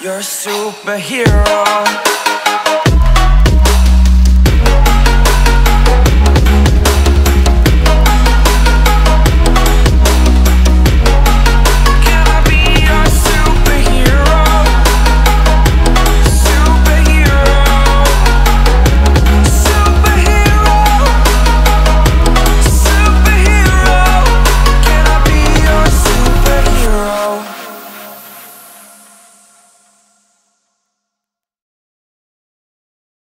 You're a superhero.